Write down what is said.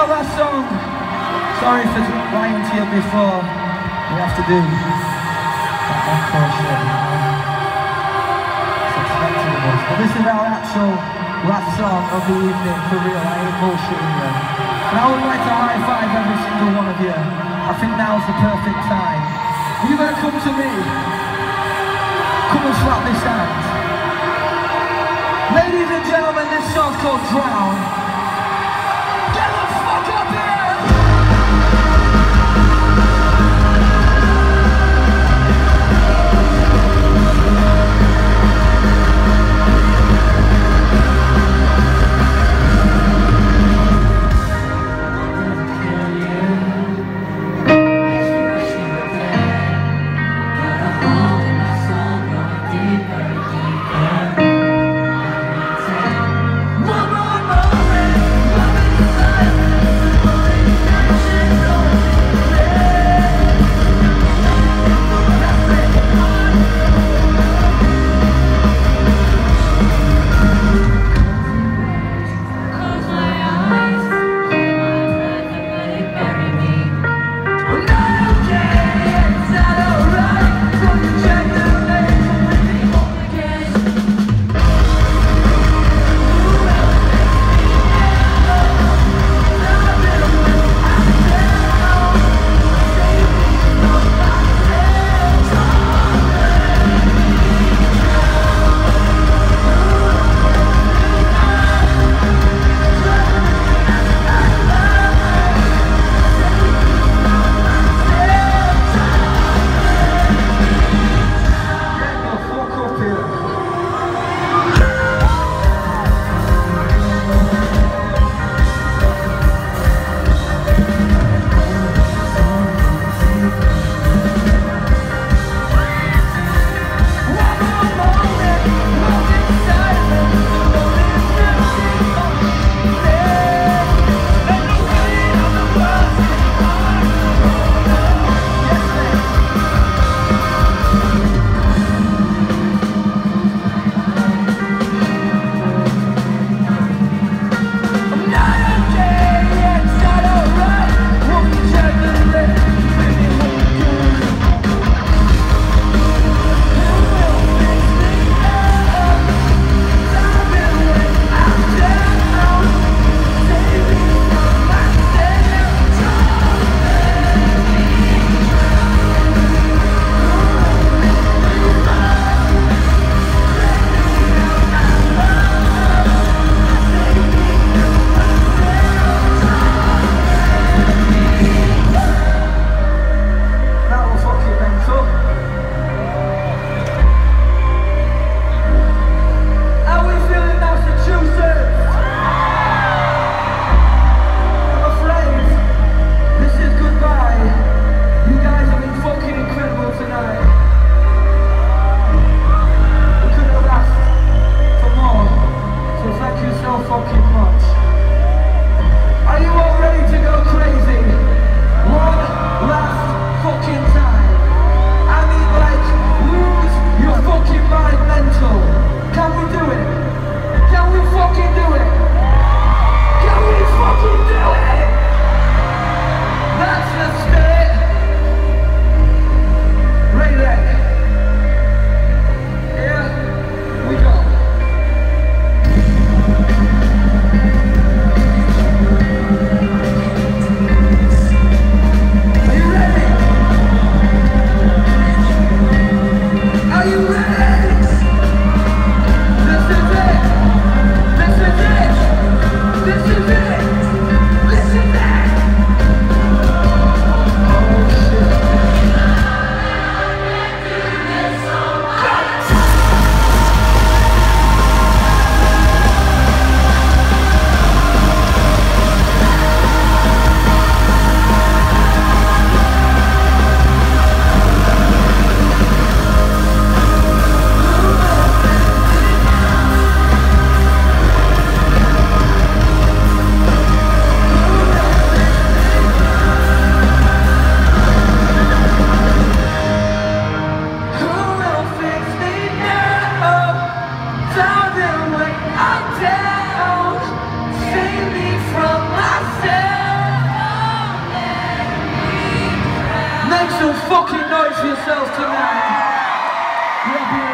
our last song. Sorry for lying to you before. We have to do that. But this is our actual last song of the evening, for real. I ain't bullshitting you. And I would like to high five every single one of you. I think now's the perfect time. You gonna come to me? Come and slap this hand. Ladies and gentlemen, this song's called Drown. Make some fucking noise for yourselves tonight. Yeah,